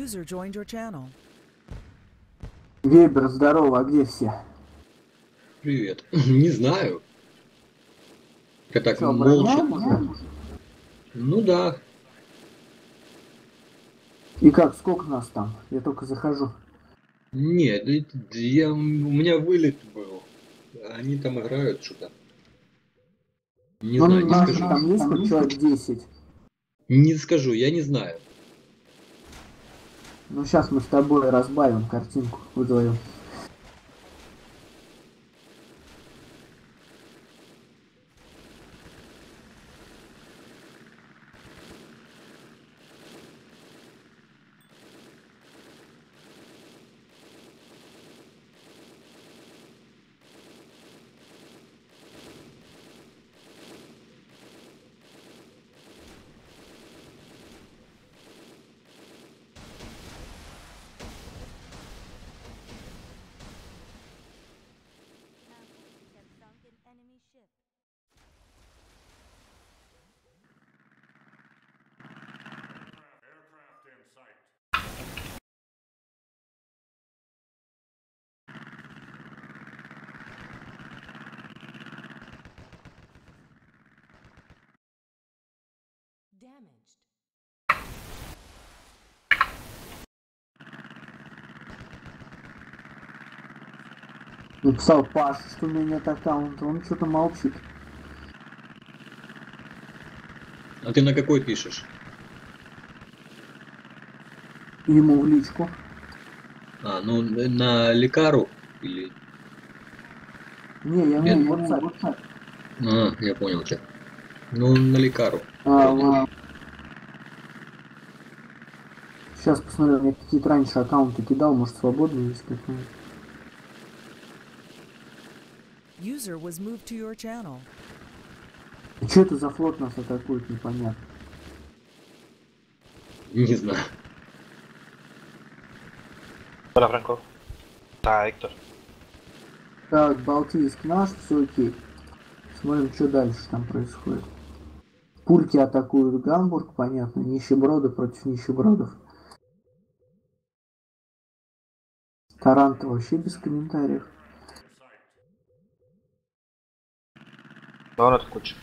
User joined your channel. Вебер, здорово, а где все? Привет. Не знаю. Я так Что, молча. Ну да. И как, сколько нас там? Я только захожу. Нет, да я, у меня вылет был. Они там играют что-то. Не ну, знаю, не скажу. там есть хоть человек 10. Не скажу, я не знаю. Ну, сейчас мы с тобой разбавим картинку вдвоем. Написал Паша, что у меня нет аккаунта, он что-то молчит. А ты на какой пишешь? Ему в личку. А, ну на лекару или. Не, я ему в WhatsApp. А, я понял тебя. Ну, на лекару. А, ладно. Сейчас посмотрю, мне какие-то раньше аккаунты кидал, может свободно есть какой-нибудь. User was moved to your channel. Что это за флот нас атакует, непонятно. Не знаю. Hola Franco. Está Héctor. Так, Балтийск наш, все окей. Смотрим, что дальше там происходит. Пульки атакуют Гамбург, понятно. Нищеброды против нищебродов. Таранто вообще без комментариев. Город куча.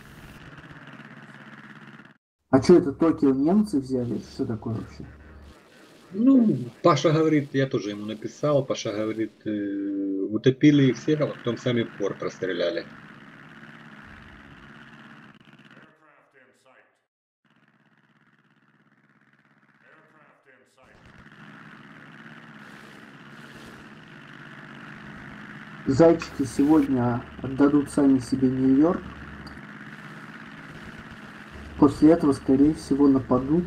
А что это Токио немцы взяли? Что такое вообще? Ну, Паша говорит, я тоже ему написал, Паша говорит, э, утопили их всех, а потом сами пор расстреляли. Зайчики сегодня отдадут сами себе Нью-Йорк, После этого, скорее всего, нападут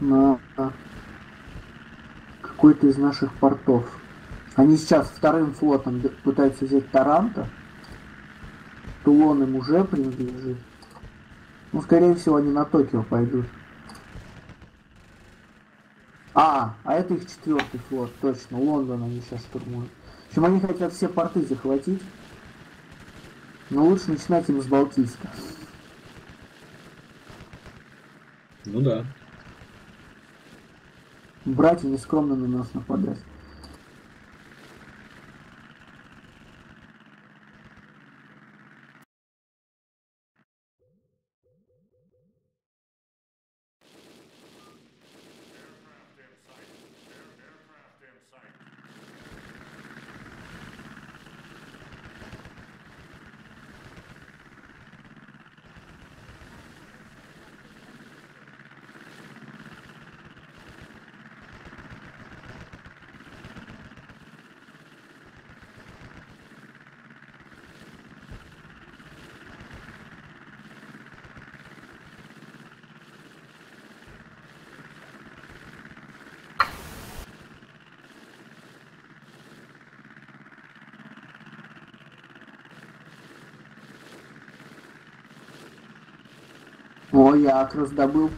на какой-то из наших портов. Они сейчас вторым флотом пытаются взять Таранто. Тулон им уже принадлежит. Ну, скорее всего, они на Токио пойдут. А, а это их четвертый флот, точно. Лондон они сейчас штурмуют. В общем, они хотят все порты захватить. Но лучше начинать им с Балтийска. Ну да. Братья нескромно на нас нападать. Я Акрос добыл.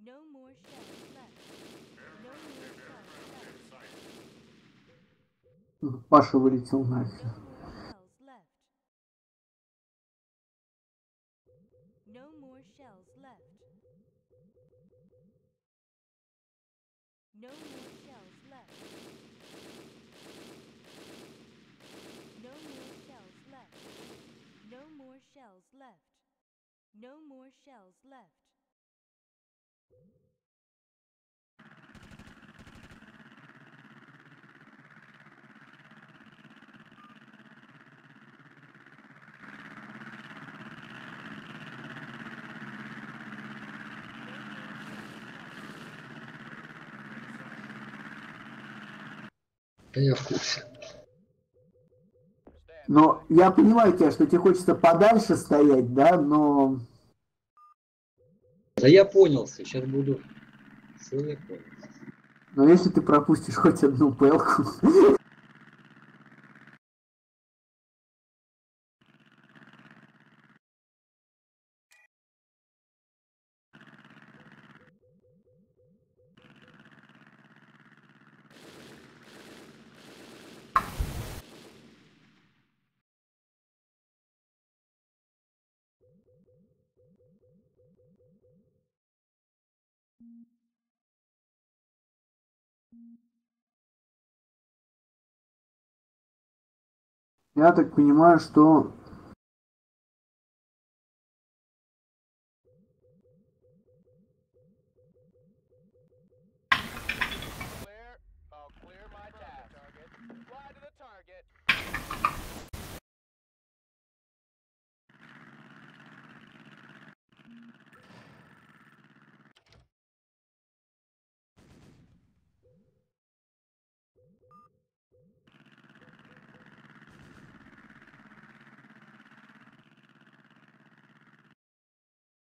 No more shells left. No Aircraft more in shells aircraft in left. sight. Паша вылетел нахер. No more shells left. No more shells left. No more shells left. No more shells left. No more shells left. Да я в курсе. Но я понимаю тебя, что тебе хочется подальше стоять, да, но Да я понял, сейчас буду. Все, я понял. но если ты пропустишь хоть одну пелку, Я так понимаю, что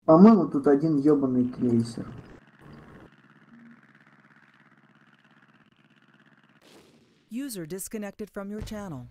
По-моему, тут один ёбаный крейсер. User disconnected from your channel.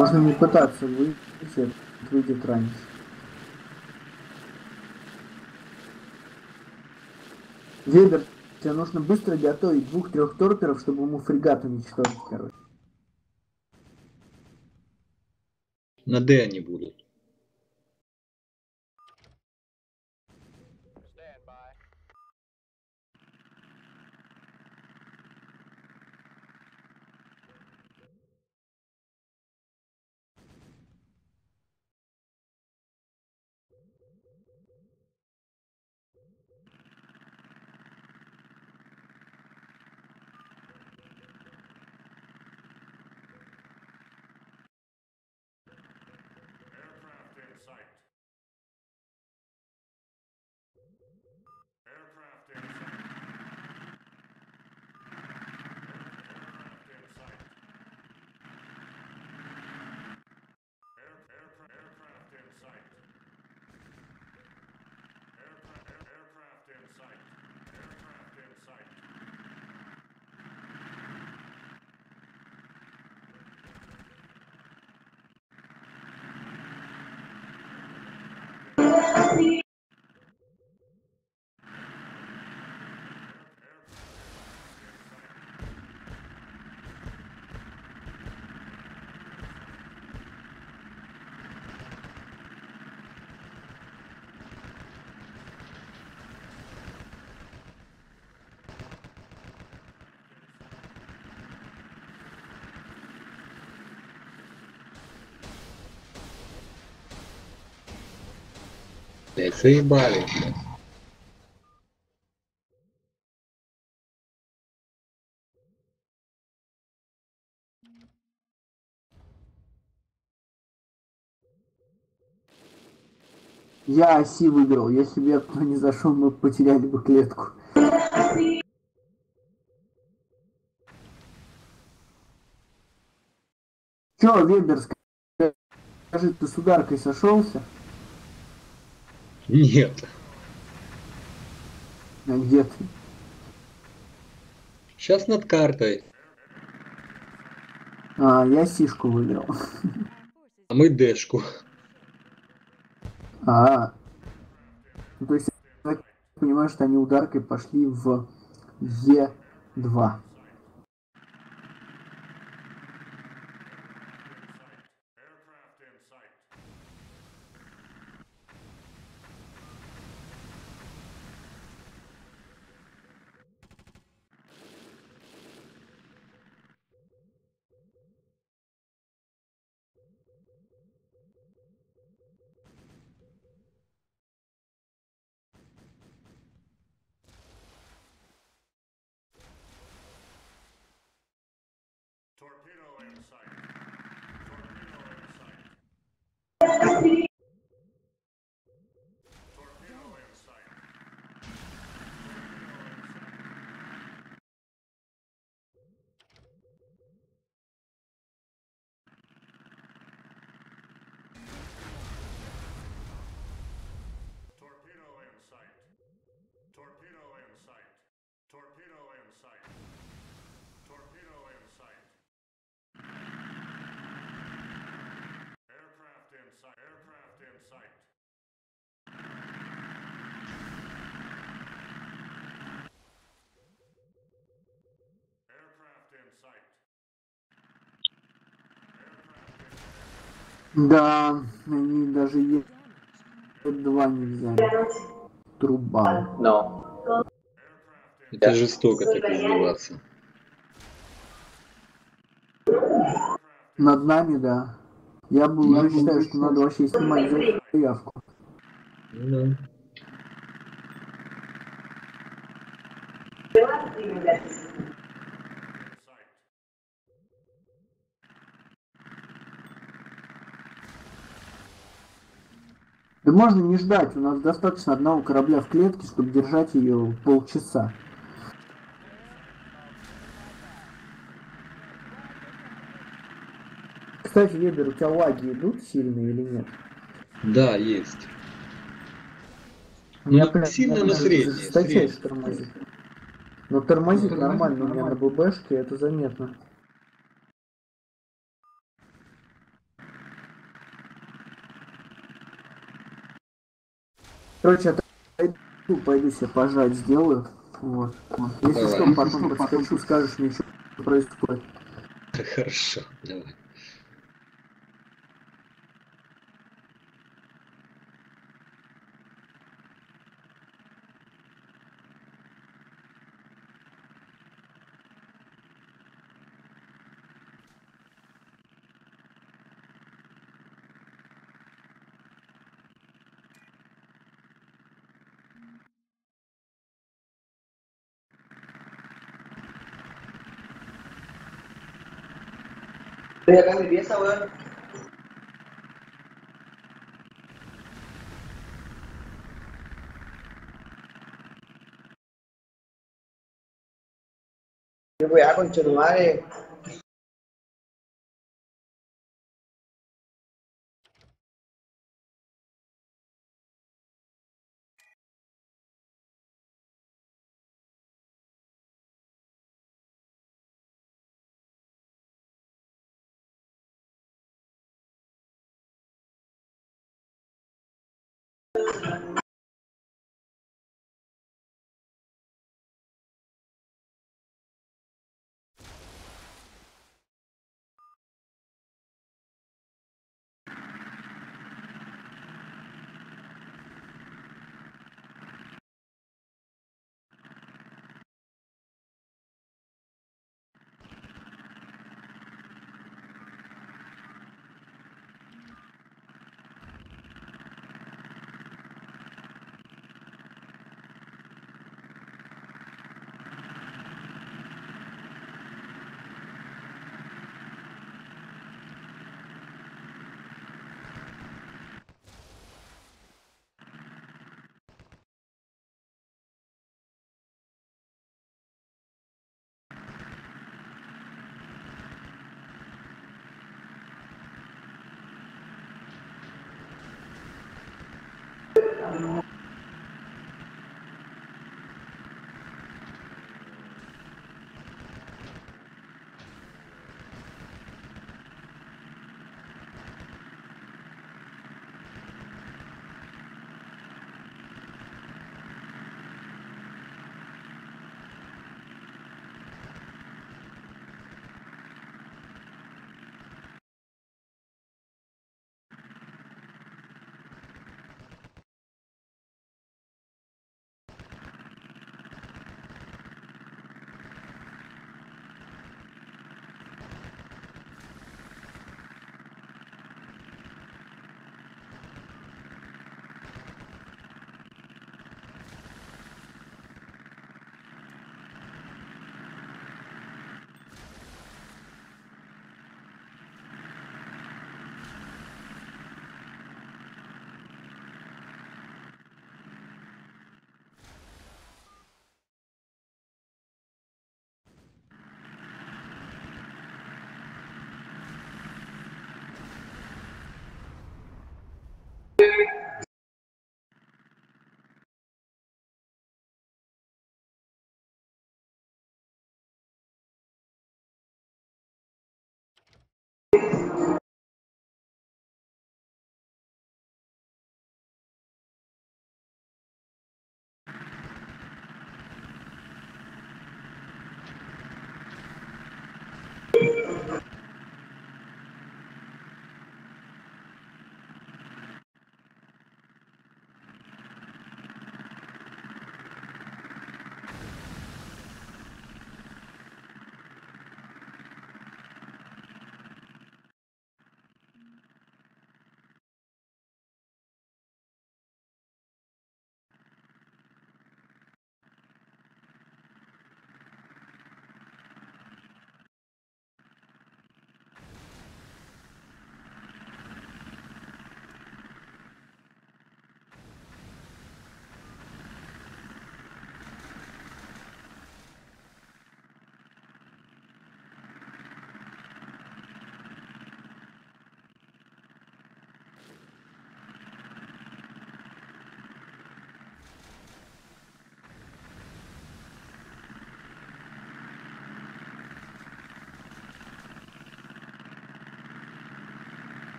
Можно не пытаться выйти, выйдет раньше. Вебер, тебе нужно быстро готовить двух-трех торперов, чтобы ему фрегат уничтожить, короче. На Д они будут. Блядь, заебали. блядь. Я оси выиграл. Если бы я туда не зашел, мы потеряли бы клетку. Чё, Вебер, ска- скажи, ты с ударкой сошелся? Нет. А где ты? Сейчас над картой. А, я сишку выиграл. А мы Дэшку. А, ну, то есть я понимаю, что они ударкой пошли в Е2. Да, они даже Е2 не взяли. Труба. No. Это жестоко так издеваться. Над нами, да. Я бы уже считаю, что надо вообще снимать заявку. Ну да. Да можно не ждать, у нас достаточно одного корабля в клетке, чтобы держать ее полчаса. Кстати, Вебер, у тебя лаги идут сильные или нет? Да, есть. У Ну, меня не прям сильно, нормально жесточайше средние. тормозит. Но тормозит Ну, нормально, у меня на ББшке это заметно. Короче, отойду, пойду себе пожать сделаю. Вот. Если Давай. что, потом подскочу, скажешь мне, что происходит. Хорошо, давай. Estoy acá en mi pieza, weón. Qué weá, conchetumare.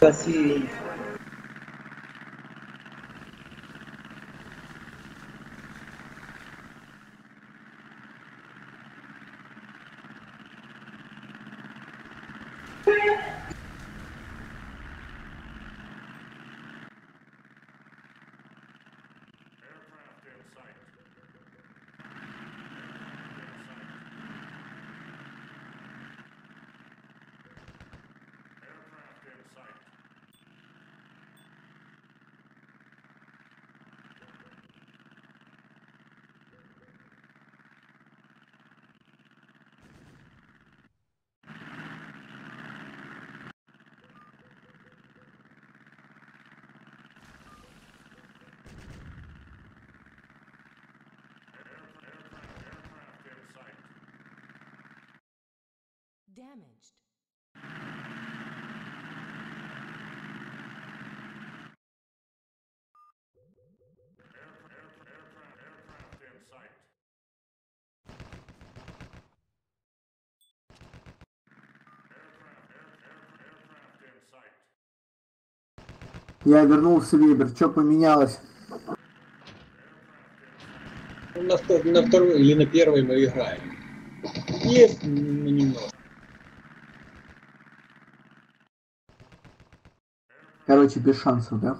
Así Я вернулся, Вебер. Что поменялось? На, на второй или на первой мы играем. Есть ну, немного. Короче, без шансов, да?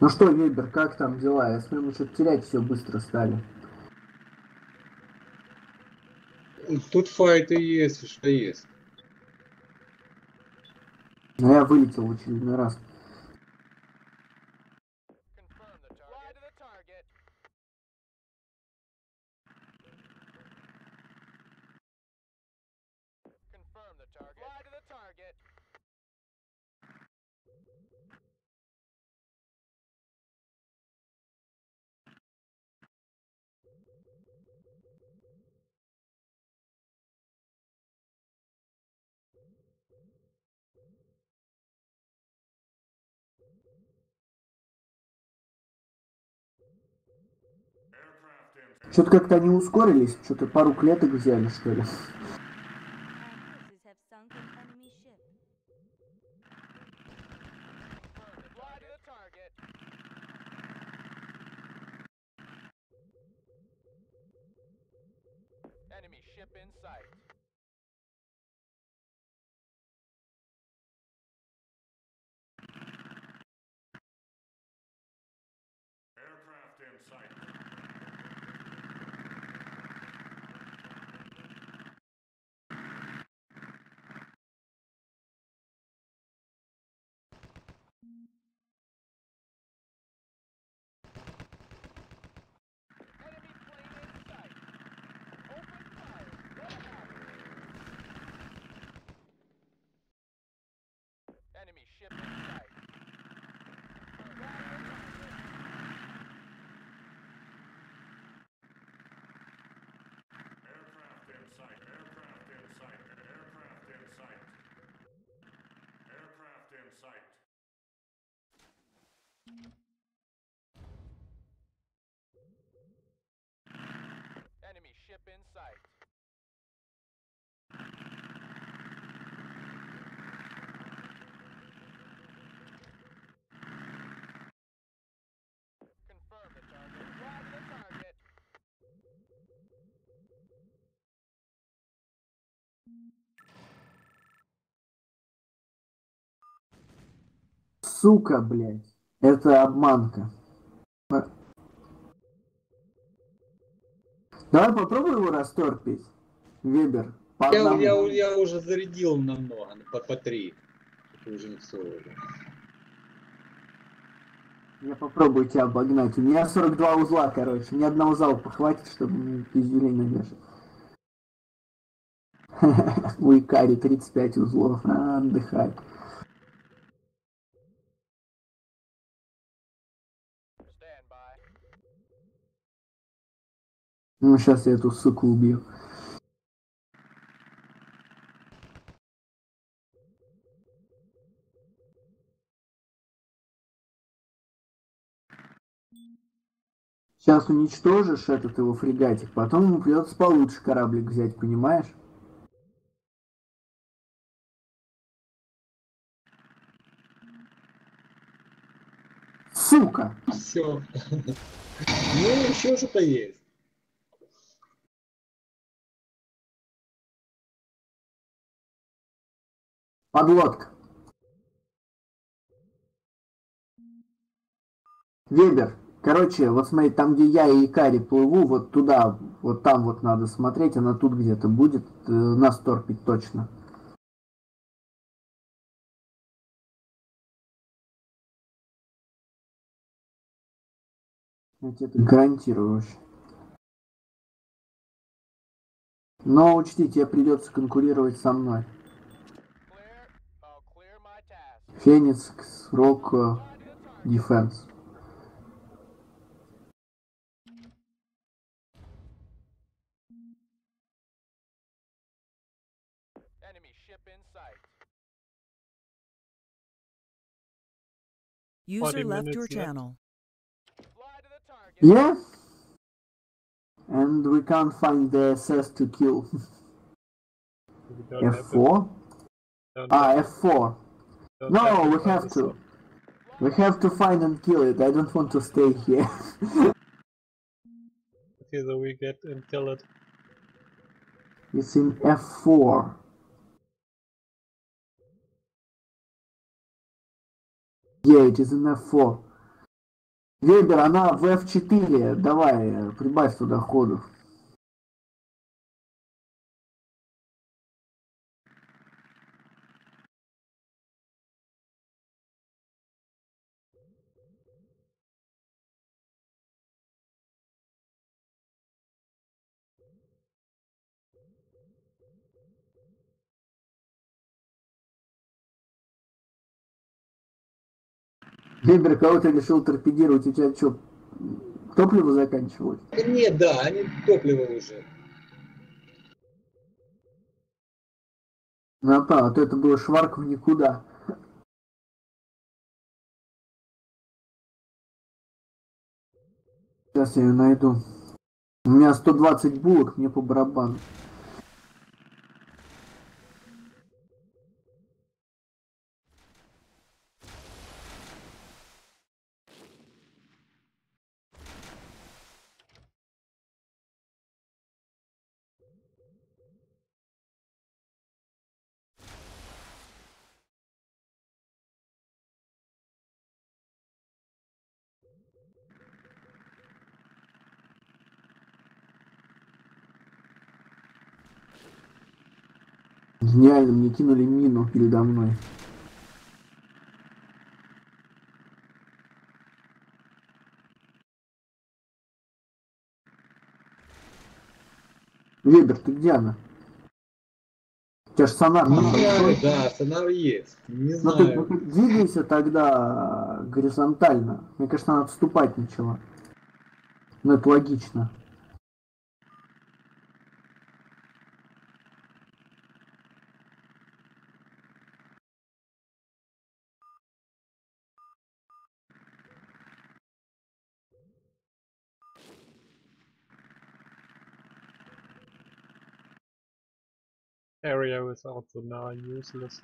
Ну что, Вебер, как там дела? Я смотрю, мы что-то терять все быстро стали. Тут файты есть, что есть. Но я вылетел в очередной раз. Что-то как-то они ускорились, что-то пару клеток взяли, что ли. Сука, блядь. Это обманка. Давай попробуй его расторпить. Вебер. По Я, одному. я, я уже зарядил намного, по, по три. Это уже не уже. Я попробую тебя обогнать. У меня 42 узла, короче. Мне одного залпа хватит, чтобы мне пиздюлей навешать. У Икари 35 узлов. А, отдыхай. Ну, сейчас я эту суку убью. Сейчас уничтожишь этот его фрегатик, потом ему придется получше кораблик взять, понимаешь? Сука! Все. Ну, еще что-то есть. Подлодка. Вебер, короче, вот смотри, там, где я и Икари плыву, вот туда, вот там вот надо смотреть, она тут где-то будет э, нас торпить точно. Я тебе это гарантирую вообще. Но учти, тебе придется конкурировать со мной. Ship in sight. User left your channel. Fly to the target. Yeah. And we can't find the SS to kill. F4? Ah, F4. No, we have to. We have to find and kill it. I don't want to stay here. Either we get and kill it. it's in F4. Yeah, it is in F4. Вебер, она в F4. Давай, э, прибавь туда ходу. Вебер, кого ты решил торпедировать? У тебя что, топливо заканчивалось? Нет, да, они топливо уже. Напа, а то это было шварк в никуда. Сейчас я ее найду. У меня 120 булок, мне по барабану. Гениально, мне кинули мину передо мной. Вебер, ты где она? У тебя ж сонар Не знаю, да, сонар есть. Не Ну ты, знаю. ну ты двигайся тогда горизонтально. Мне кажется, надо отступать начала. Ну это логично. Area without the now useless.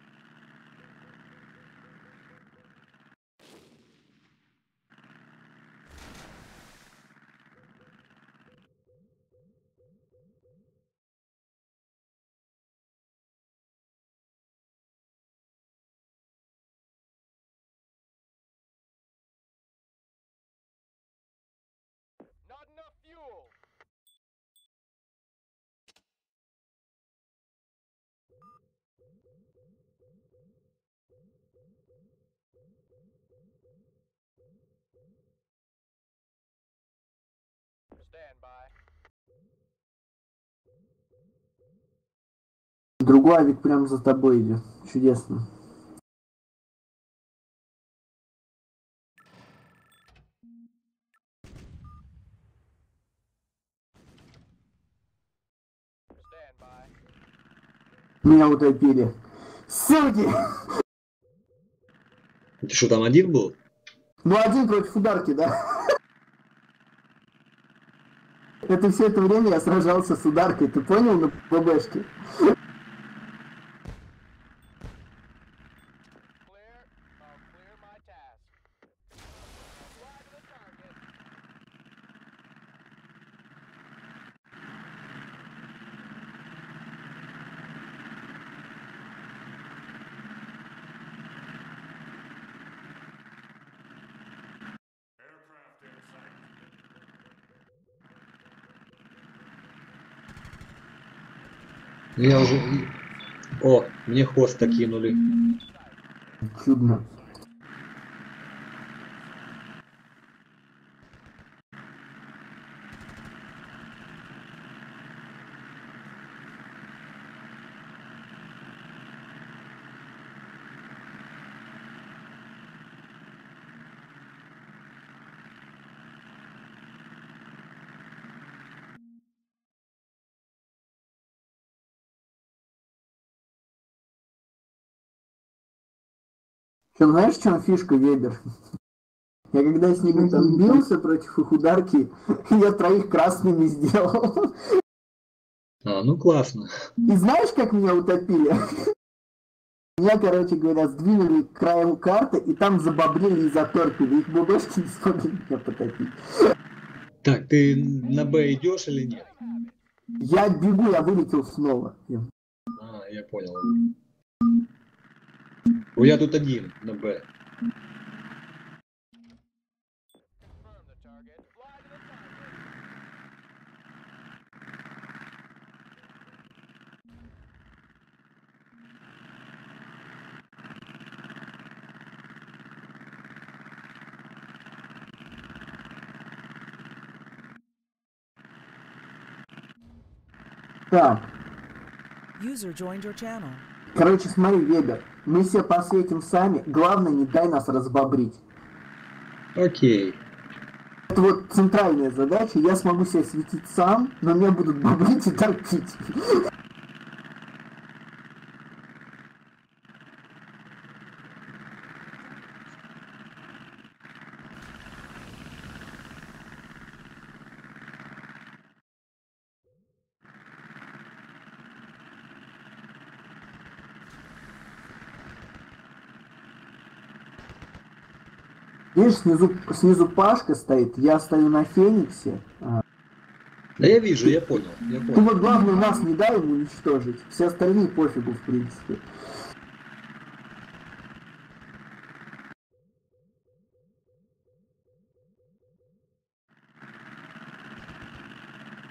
Другой авик прямо за тобой идет. Чудесно. Меня утопили. Суки! Ты что, там один был? Ну один против ударки, да? Это все это время я сражался с ударкой, ты понял, на ББшке? Я уже... О, мне хоста кинули. Чудно. Что, знаешь, в чем фишка, Вебер? Я когда с ними там бился против их ударки, я троих красными сделал. А, ну классно. И знаешь, как меня утопили? Меня, короче говоря, сдвинули к краю карты, и там забобрили и заторпили. Их бубешки не смогли меня потопить. Так, ты на Б идешь или нет? Я бегу, я вылетел снова. А, я понял. Бо я тут один на Б. Так. User joined your. Короче, смотри, Вебер мы все посветим сами, главное не дай нас разбобрить. Окей. Это вот центральная задача, я смогу себя светить сам, но меня будут бобрить и торпить. Видишь, снизу, снизу Пашка стоит, я стою на Фениксе. А, Да я вижу, я понял, я Ты понял. вот главное нас не дай ему уничтожить. Все остальные пофигу, в принципе.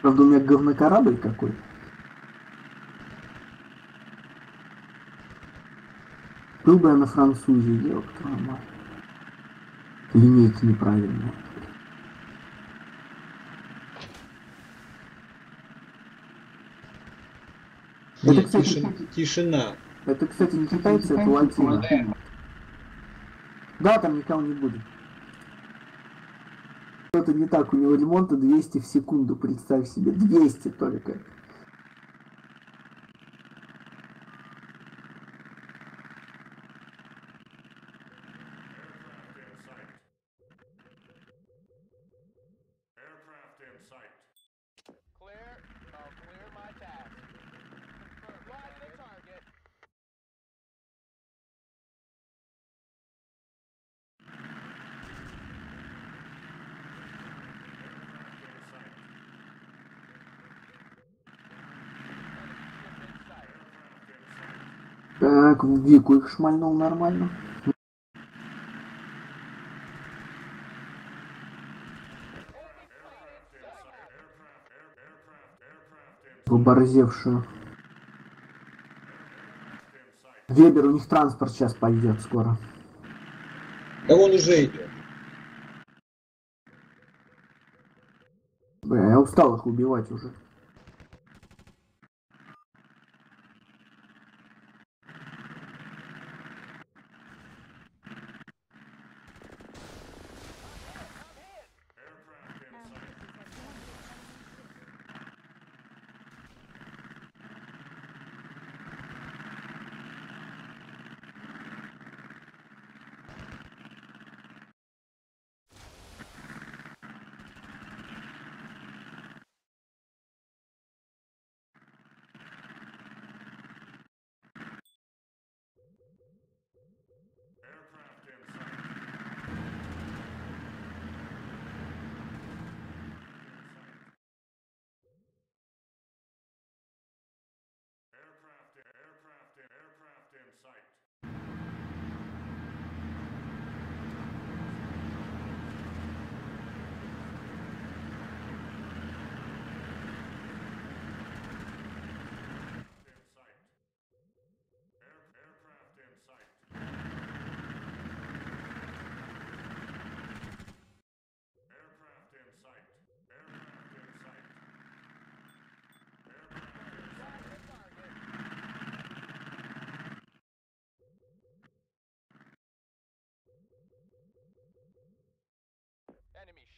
Правда, у меня говнокорабль какой. Был бы я на французе, твою мать. Линейки неправильные. Это, Нет, кстати, тишина, тишина. Это, кстати, не китайцы, это латина. Да, там никого не будет. Что-то не так, у него ремонта 200 в секунду, представь себе, 200 только. Так, в Вику их шмальнул нормально. В оборзевшую. Вебер, у них транспорт сейчас пойдет скоро. Да он уже идет. Бля, я устал их убивать уже.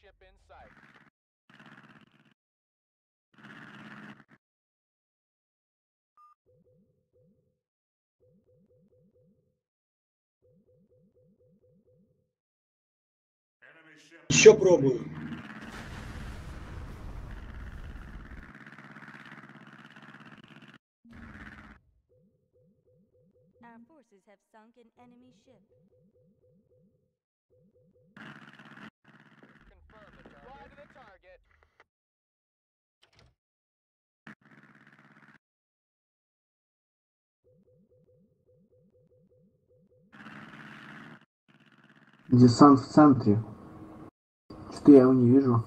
ship in sight. Enemy ship. Еще пробую. Our forces have sunk an enemy ship. Десант в центре. Что я его не вижу.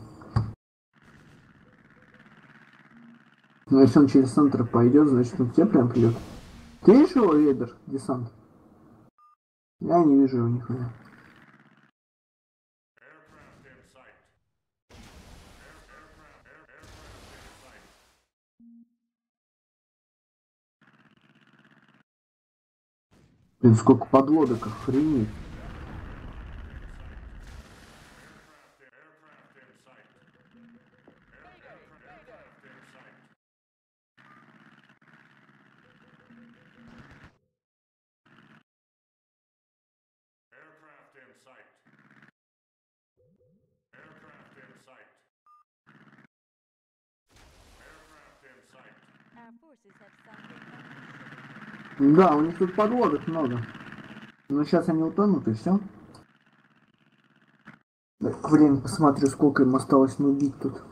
Ну, если он через центр пойдет, значит он к тебе прям придет. Ты видишь его, Вейдер, десант? Я не вижу его нихуя. Блин, сколько подлодок, охренеть. Да, у них тут подлодок много. Но сейчас они утонут и все. Так, время посмотрю, сколько им осталось набить тут.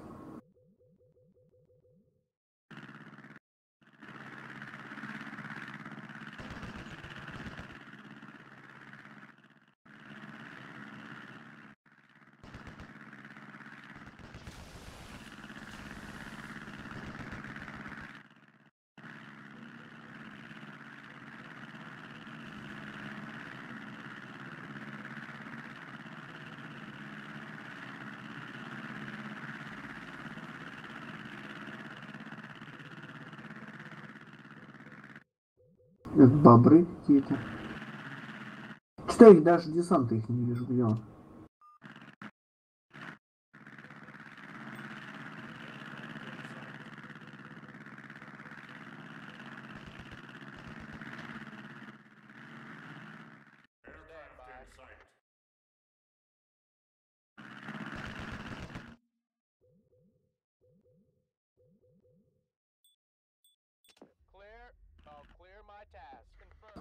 Это бобры какие-то. Что их даже десанта их не вижу, где он?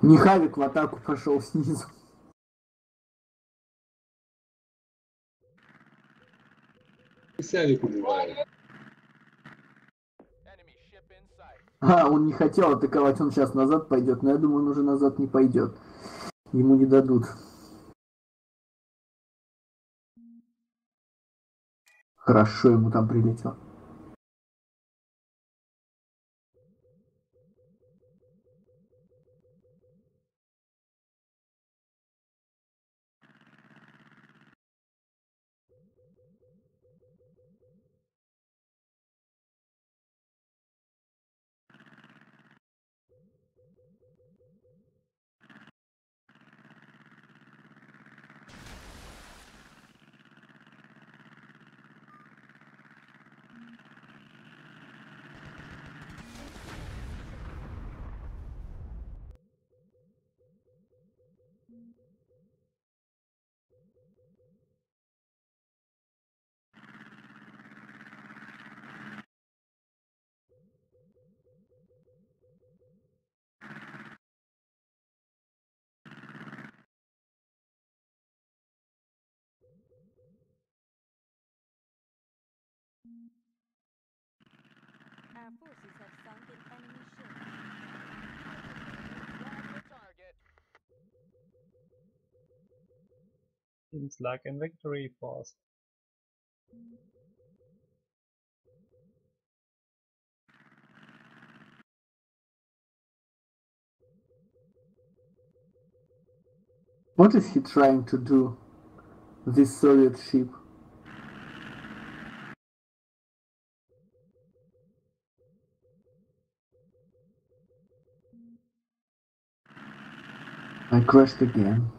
Нехавик в атаку пошел снизу. Савик убивает. А, он не хотел атаковать, он сейчас назад пойдет, но я думаю, он уже назад не пойдет. Ему не дадут. Хорошо ему там прилетело. Our forces have sunk an enemy ship. Fly to the target. Seems like a victory force. What is he trying to do? This Soviet ship. I crashed again.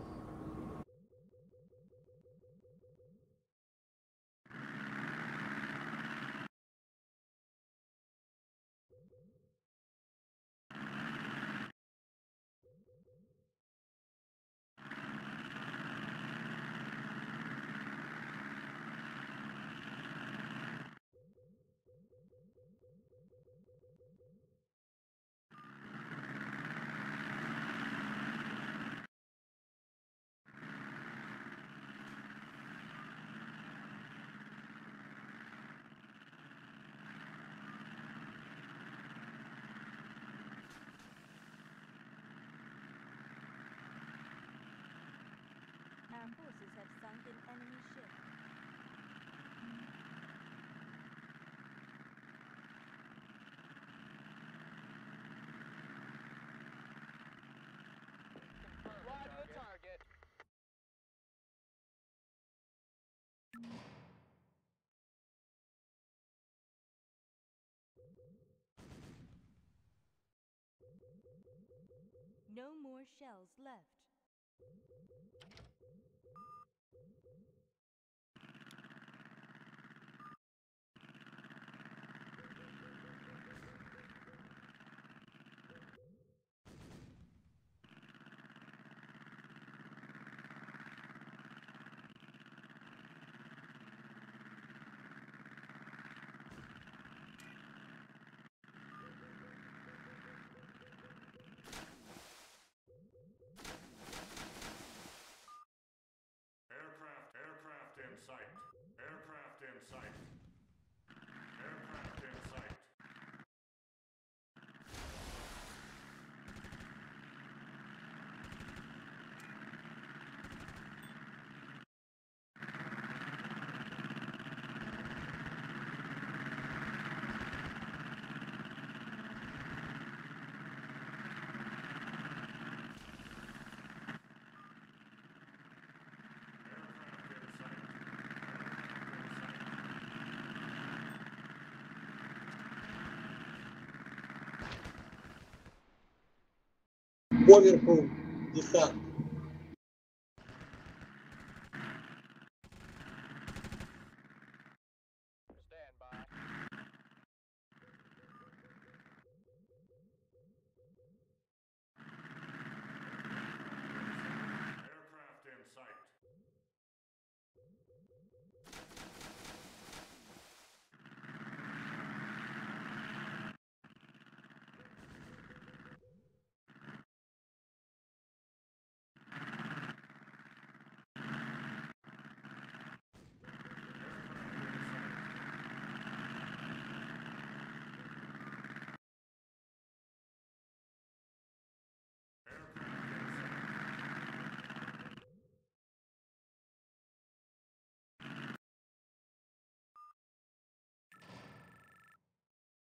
Our forces have sunk an enemy ship. To the target. No more shells left. Поверху десант.